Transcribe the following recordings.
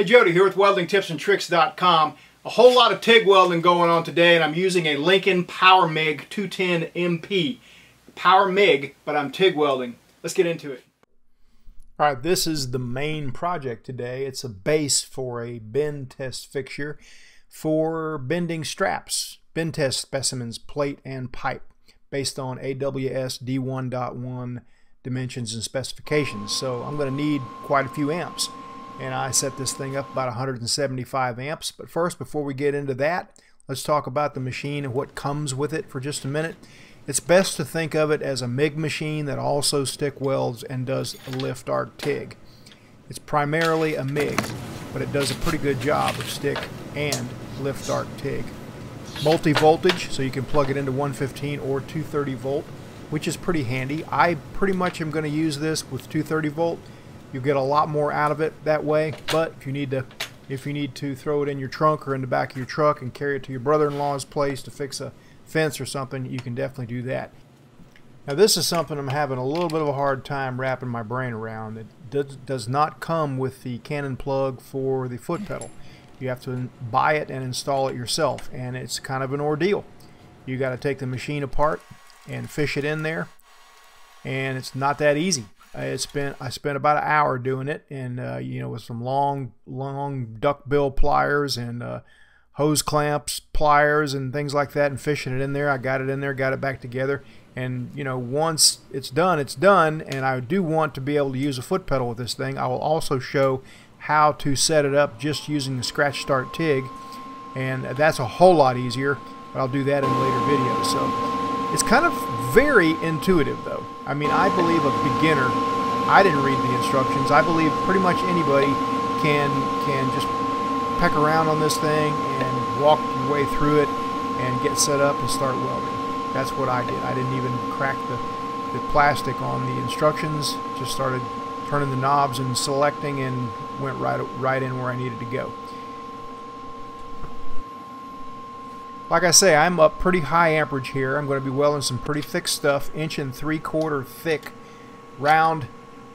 Hey Jody here with WeldingTipsAndTricks.com. A whole lot of TIG welding going on today and I'm using a Lincoln Power MIG 210 MP. Power MIG, but I'm TIG welding. Let's get into it. Alright, this is the main project today. It's a base for a bend test fixture for bending straps, bend test specimens, plate and pipe, based on AWS D1.1 dimensions and specifications. So I'm going to need quite a few amps and I set this thing up about 175 amps. But first, before we get into that, let's talk about the machine and what comes with it for just a minute. It's best to think of it as a MIG machine that also stick welds and does lift arc TIG. It's primarily a MIG, but it does a pretty good job of stick and lift arc TIG. Multi-voltage, so you can plug it into 115 or 230 volt, which is pretty handy. I pretty much am going to use this with 230 volt you get a lot more out of it that way. But if you need to if you need to throw it in your trunk or in the back of your truck and carry it to your brother-in-law's place to fix a fence or something, you can definitely do that. Now this is something I'm having a little bit of a hard time wrapping my brain around. It does, does not come with the Cannon plug for the foot pedal. You have to buy it and install it yourself and it's kind of an ordeal. You got to take the machine apart and fish it in there and it's not that easy. I spent I spent about an hour doing it, and uh, you know with some long long duck bill pliers and uh, hose clamps, pliers, and things like that, and fishing it in there. I got it in there, got it back together, and you know once it's done, it's done. And I do want to be able to use a foot pedal with this thing. I will also show how to set it up just using the scratch start TIG, and that's a whole lot easier. But I'll do that in a later video. So it's kind of very intuitive though. I mean, I believe a beginner, I didn't read the instructions. I believe pretty much anybody can can just peck around on this thing and walk your way through it and get set up and start welding. That's what I did. I didn't even crack the, the plastic on the instructions. Just started turning the knobs and selecting and went right right in where I needed to go. Like I say, I'm up pretty high amperage here. I'm going to be welding some pretty thick stuff, inch and three quarter thick, round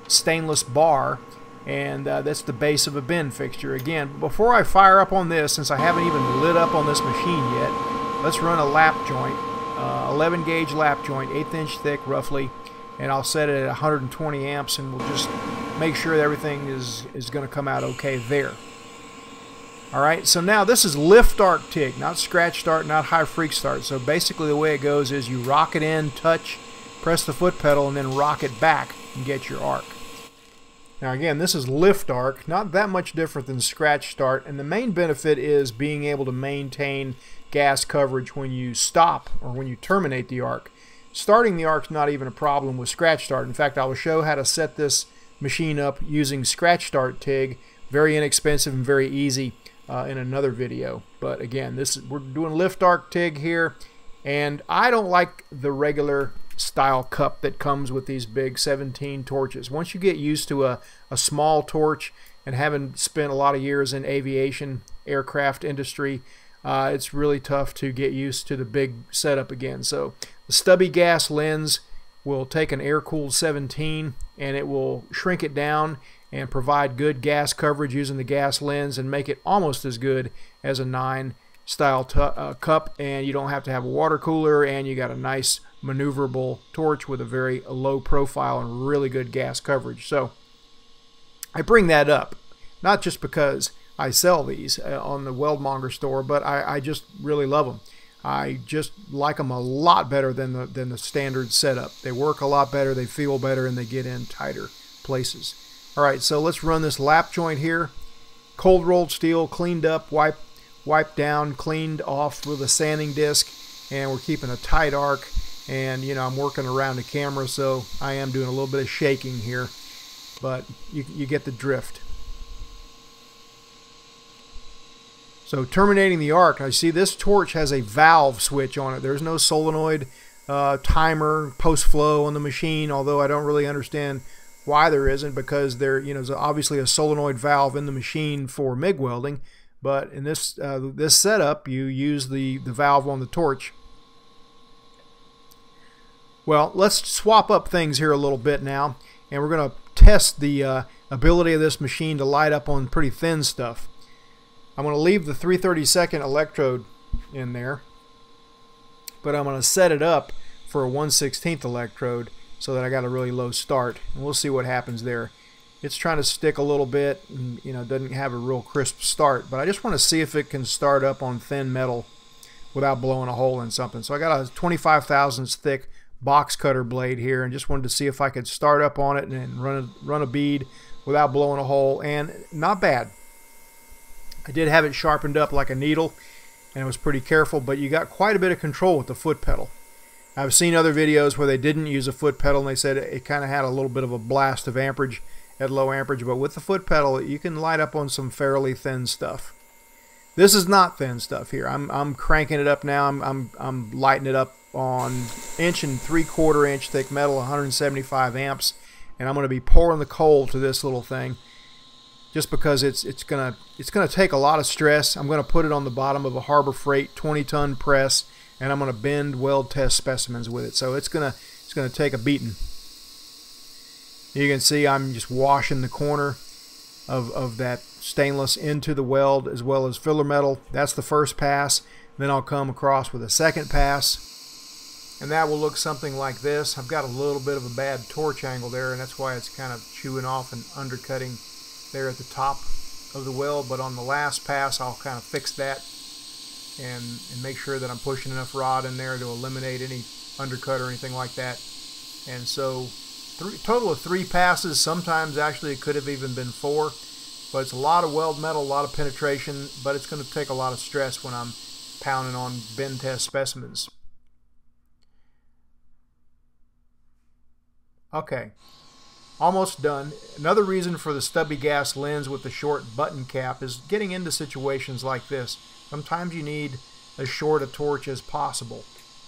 stainless bar, and uh, that's the base of a bend fixture. Again, before I fire up on this, since I haven't even lit up on this machine yet, let's run a lap joint, uh, 11 gauge lap joint, eighth inch thick roughly, and I'll set it at 120 amps, and we'll just make sure that everything is is going to come out okay there. Alright, so now this is lift arc TIG, not scratch start, not high freq start. So basically the way it goes is you rock it in, touch, press the foot pedal, and then rock it back and get your arc. Now again, this is lift arc, not that much different than scratch start, and the main benefit is being able to maintain gas coverage when you stop or when you terminate the arc. Starting the arc is not even a problem with scratch start. In fact, I will show how to set this machine up using scratch start TIG. Very inexpensive and very easy uh, in another video. But again, this we're doing lift arc TIG here, and I don't like the regular style cup that comes with these big 17 torches. Once you get used to a, a small torch and having spent a lot of years in aviation, aircraft industry, uh, it's really tough to get used to the big setup again. So the stubby gas lens will take an air-cooled 17 and it will shrink it down and provide good gas coverage using the gas lens and make it almost as good as a 9 style uh, cup and you don't have to have a water cooler and you got a nice maneuverable torch with a very low profile and really good gas coverage. So I bring that up not just because I sell these uh, on the Weldmonger store, but I, I just really love them. I just like them a lot better than the than the standard setup. They work a lot better, they feel better, and they get in tighter places. All right, so let's run this lap joint here. Cold rolled steel, cleaned up, wiped, wiped down, cleaned off with a sanding disc, and we're keeping a tight arc. And you know, I'm working around the camera, so I am doing a little bit of shaking here, but you, you get the drift. So terminating the arc, I see this torch has a valve switch on it. There's no solenoid uh, timer post flow on the machine, although I don't really understand why there isn't because there you know is obviously a solenoid valve in the machine for MIG welding but in this uh, this setup you use the the valve on the torch well let's swap up things here a little bit now and we're going to test the uh, ability of this machine to light up on pretty thin stuff. I'm going to leave the 332nd electrode in there, but I'm going to set it up for a 1 16th electrode so that I got a really low start. And we'll see what happens there. It's trying to stick a little bit and you know doesn't have a real crisp start, but I just want to see if it can start up on thin metal without blowing a hole in something. So I got a 25 thousandths thick box cutter blade here and just wanted to see if I could start up on it and run a, run a bead without blowing a hole and not bad. I did have it sharpened up like a needle and I was pretty careful but you got quite a bit of control with the foot pedal. I've seen other videos where they didn't use a foot pedal and they said it kind of had a little bit of a blast of amperage at low amperage but with the foot pedal you can light up on some fairly thin stuff. This is not thin stuff here. I'm, I'm cranking it up now. I'm, I'm, I'm lighting it up on inch and three quarter inch thick metal 175 amps and I'm going to be pouring the coal to this little thing just because it's it's gonna it's gonna take a lot of stress. I'm gonna put it on the bottom of a Harbor Freight 20 ton press and I'm gonna bend weld test specimens with it. So it's gonna it's gonna take a beating. You can see I'm just washing the corner of, of that stainless into the weld as well as filler metal. That's the first pass. Then I'll come across with a second pass and that will look something like this. I've got a little bit of a bad torch angle there and that's why it's kind of chewing off and undercutting there at the top of the weld but on the last pass I'll kind of fix that and, and make sure that I'm pushing enough rod in there to eliminate any undercut or anything like that. And so three, total of three passes. Sometimes actually it could have even been four but it's a lot of weld metal a lot of penetration but it's going to take a lot of stress when I'm pounding on bend test specimens. Okay, almost done. Another reason for the stubby gas lens with the short button cap is getting into situations like this. Sometimes you need as short a torch as possible.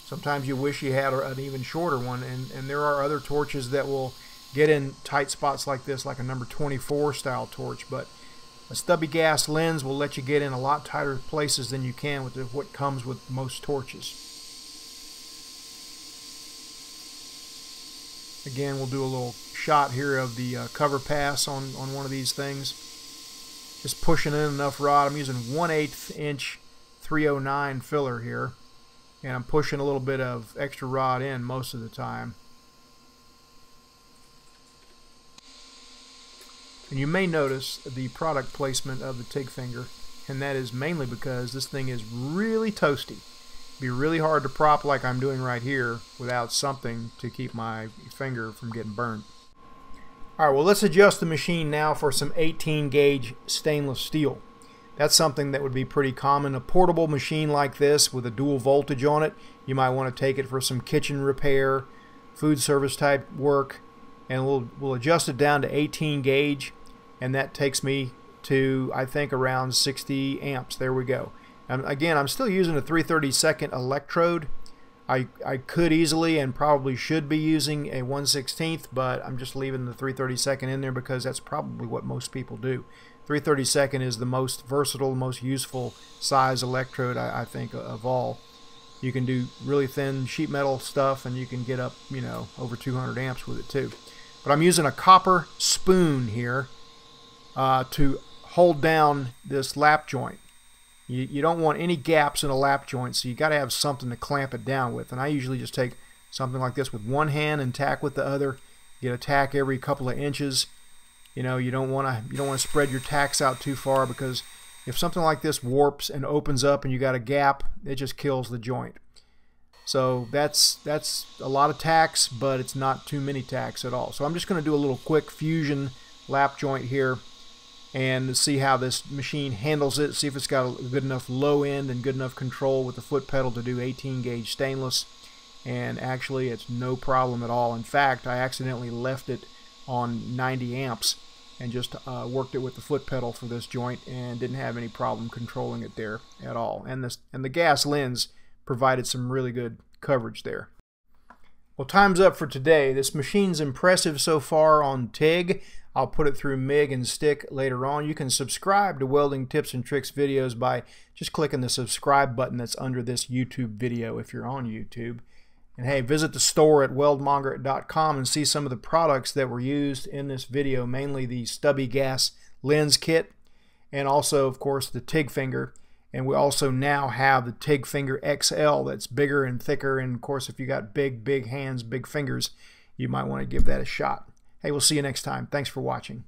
Sometimes you wish you had an even shorter one, and, and there are other torches that will get in tight spots like this, like a number 24 style torch, but a stubby gas lens will let you get in a lot tighter places than you can with what comes with most torches. Again, we'll do a little shot here of the uh, cover pass on, on one of these things. Just pushing in enough rod. I'm using 1 8 inch 309 filler here. And I'm pushing a little bit of extra rod in most of the time. And you may notice the product placement of the TIG finger, and that is mainly because this thing is really toasty be really hard to prop like I'm doing right here without something to keep my finger from getting burned. Alright, well let's adjust the machine now for some 18 gauge stainless steel. That's something that would be pretty common. A portable machine like this with a dual voltage on it, you might want to take it for some kitchen repair, food service type work, and we'll, we'll adjust it down to 18 gauge, and that takes me to, I think, around 60 amps. There we go. Again, I'm still using a 332nd electrode. I, I could easily and probably should be using a 116th, but I'm just leaving the 332nd in there because that's probably what most people do. 332nd is the most versatile, most useful size electrode, I, I think, of all. You can do really thin sheet metal stuff and you can get up, you know, over 200 amps with it too. But I'm using a copper spoon here uh, to hold down this lap joint. You, you don't want any gaps in a lap joint, so you got to have something to clamp it down with. And I usually just take something like this with one hand and tack with the other. Get a tack every couple of inches. You know, you don't want to you don't want to spread your tacks out too far because if something like this warps and opens up and you got a gap, it just kills the joint. So that's that's a lot of tacks, but it's not too many tacks at all. So I'm just going to do a little quick fusion lap joint here and see how this machine handles it, see if it's got a good enough low end and good enough control with the foot pedal to do 18 gauge stainless. And actually, it's no problem at all. In fact, I accidentally left it on 90 amps and just uh, worked it with the foot pedal for this joint and didn't have any problem controlling it there at all. And this and the gas lens provided some really good coverage there. Well, time's up for today. This machine's impressive so far on TIG. I'll put it through MIG and stick later on. You can subscribe to Welding Tips and Tricks videos by just clicking the subscribe button that's under this YouTube video if you're on YouTube. And hey, visit the store at weldmonger.com and see some of the products that were used in this video, mainly the stubby gas lens kit and also, of course, the TIG finger. And we also now have the TIG finger XL that's bigger and thicker. And of course, if you got big, big hands, big fingers, you might want to give that a shot. Hey, we'll see you next time. Thanks for watching.